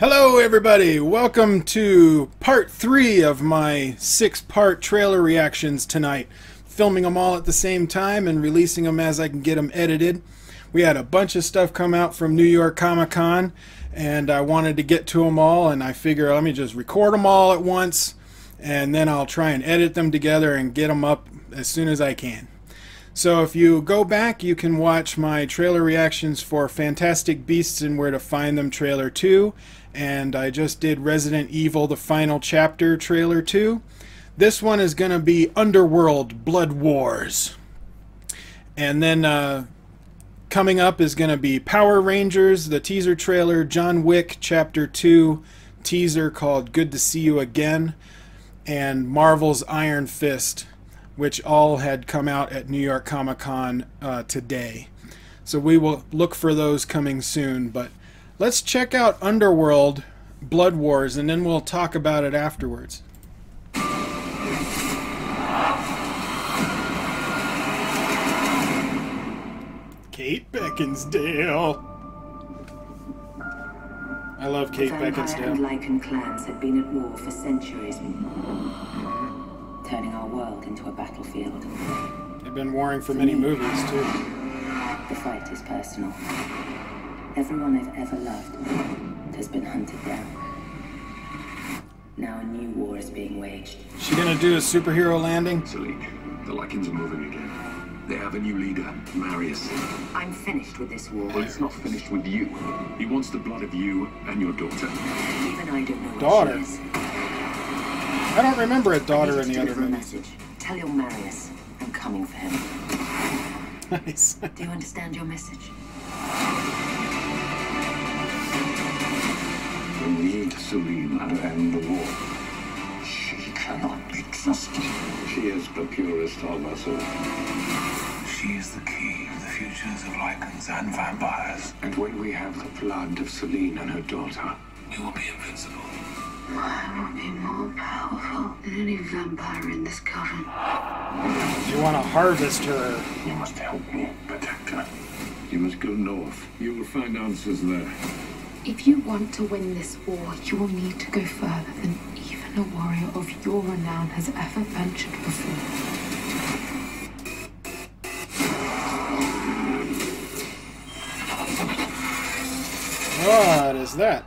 Hello, everybody. Welcome to part three of my six part trailer reactions tonight. Filming them all at the same time and releasing them as I can get them edited. We had a bunch of stuff come out from New York Comic Con, and I wanted to get to them all, and I figure let me just record them all at once, and then I'll try and edit them together and get them up as soon as I can. So if you go back, you can watch my trailer reactions for Fantastic Beasts and Where to Find Them trailer 2, and I just did Resident Evil The Final Chapter trailer 2. This one is going to be Underworld Blood Wars. And then uh, coming up is going to be Power Rangers, the teaser trailer, John Wick Chapter 2 teaser called Good to See You Again, and Marvel's Iron Fist which all had come out at New York Comic Con uh, today. So we will look for those coming soon. But let's check out Underworld Blood Wars and then we'll talk about it afterwards. Kate Beckinsdale. I love Kate Vampire Beckinsale. and Lycan clans had been at war for centuries, turning our world into a battlefield. They've been warring for many movies too. The fight is personal. Everyone I've ever loved has been hunted down. Now a new war is being waged. She gonna do a superhero landing? Salik, the Lycans are moving again. They have a new leader, Marius. I'm finished with this war. But it's not finished with you. He wants the blood of you and your daughter. Even I don't know what Daughter. she is. I don't remember a daughter in the other deliver a movie. message. Tell your Marius I'm coming for him. Nice. Do you understand your message? We need Selene to end the war. She cannot be trusted. She is the purest of us all. She is the key to the futures of Lycans and vampires. And when we have the blood of Selene and her daughter, We will be invincible. I will be more powerful than any vampire in this coven. If you want to harvest her. you must help me protect her. You must go north. You will find answers there. If you want to win this war, you will need to go further than even a warrior of your renown has ever ventured before. What is that?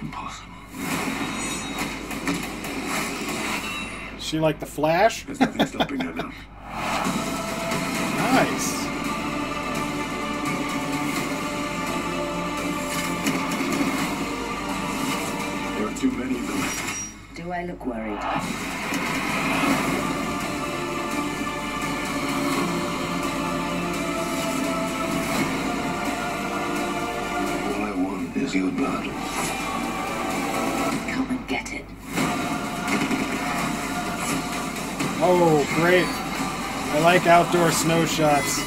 Impossible. Is she like the Flash? There's nothing stopping her now. I look worried? All I want is your blood. Come and get it. Oh, great. I like outdoor snow shots.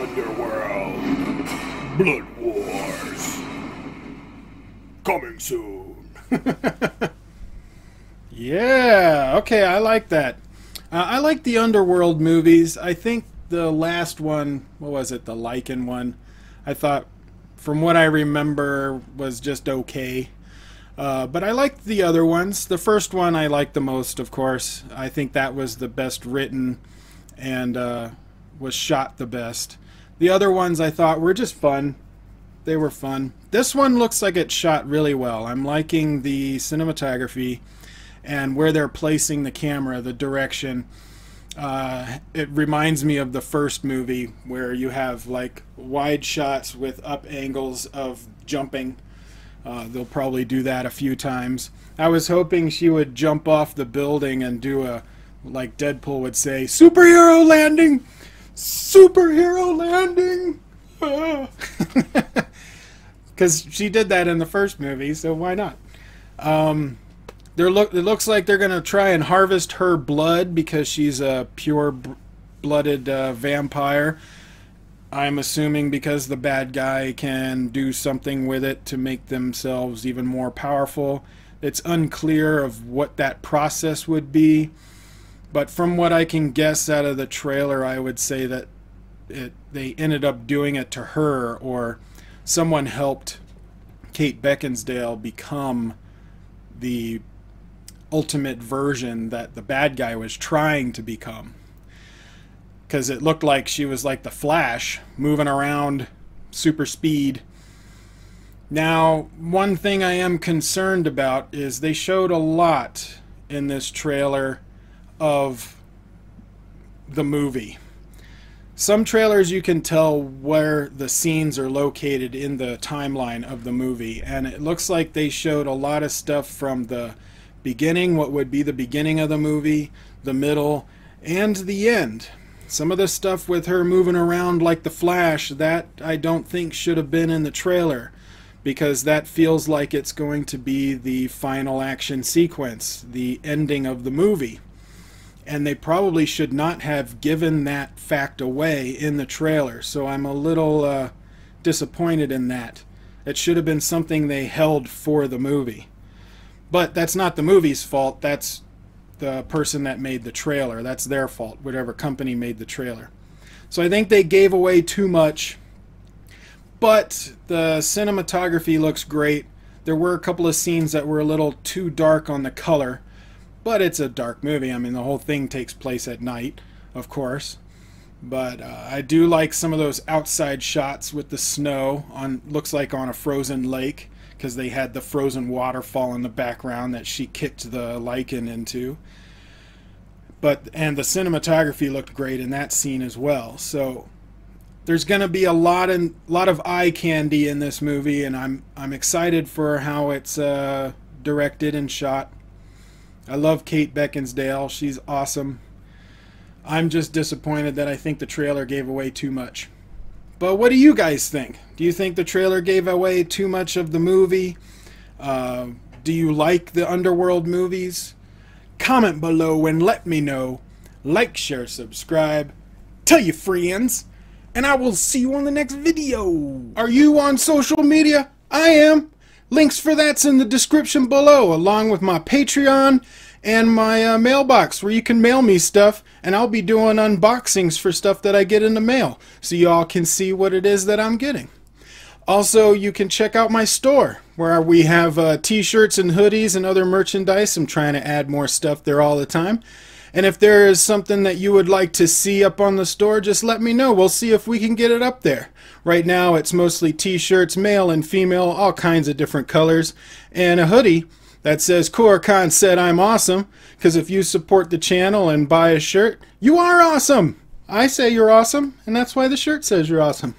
Underworld. Blood Wars. Coming soon. yeah, okay, I like that. Uh, I like the Underworld movies. I think the last one, what was it, the Lycan one, I thought, from what I remember, was just okay. Uh, but I liked the other ones. The first one I liked the most, of course. I think that was the best written and uh, was shot the best. The other ones I thought were just fun. They were fun. This one looks like it shot really well. I'm liking the cinematography and where they're placing the camera, the direction. Uh, it reminds me of the first movie where you have like wide shots with up angles of jumping. Uh, they'll probably do that a few times. I was hoping she would jump off the building and do a, like Deadpool would say, superhero landing! Superhero landing! Because she did that in the first movie, so why not? Um, there look, it looks like they're going to try and harvest her blood because she's a pure-blooded uh, vampire. I'm assuming because the bad guy can do something with it to make themselves even more powerful. It's unclear of what that process would be, but from what I can guess out of the trailer, I would say that it, they ended up doing it to her or someone helped Kate Beckinsdale become the ultimate version that the bad guy was trying to become. Because it looked like she was like the Flash, moving around super speed. Now, one thing I am concerned about is they showed a lot in this trailer of the movie. Some trailers you can tell where the scenes are located in the timeline of the movie, and it looks like they showed a lot of stuff from the beginning, what would be the beginning of the movie, the middle, and the end. Some of the stuff with her moving around like the Flash, that I don't think should have been in the trailer because that feels like it's going to be the final action sequence, the ending of the movie and they probably should not have given that fact away in the trailer. So I'm a little uh, disappointed in that. It should have been something they held for the movie. But that's not the movie's fault. That's the person that made the trailer. That's their fault, whatever company made the trailer. So I think they gave away too much. But the cinematography looks great. There were a couple of scenes that were a little too dark on the color but it's a dark movie. I mean, the whole thing takes place at night, of course. But uh, I do like some of those outside shots with the snow on looks like on a frozen lake because they had the frozen waterfall in the background that she kicked the Lycan into. But and the cinematography looked great in that scene as well. So there's going to be a lot and lot of eye candy in this movie, and I'm I'm excited for how it's uh, directed and shot. I love Kate Beckinsdale. She's awesome. I'm just disappointed that I think the trailer gave away too much. But what do you guys think? Do you think the trailer gave away too much of the movie? Uh, do you like the Underworld movies? Comment below and let me know. Like, share, subscribe. Tell your friends. And I will see you on the next video. Are you on social media? I am. Links for that's in the description below, along with my Patreon and my uh, mailbox where you can mail me stuff, and I'll be doing unboxings for stuff that I get in the mail, so y'all can see what it is that I'm getting. Also, you can check out my store where we have uh, t-shirts and hoodies and other merchandise. I'm trying to add more stuff there all the time. And if there is something that you would like to see up on the store, just let me know. We'll see if we can get it up there. Right now, it's mostly t-shirts, male and female, all kinds of different colors, and a hoodie that says Khan said I'm awesome, because if you support the channel and buy a shirt, you are awesome! I say you're awesome, and that's why the shirt says you're awesome.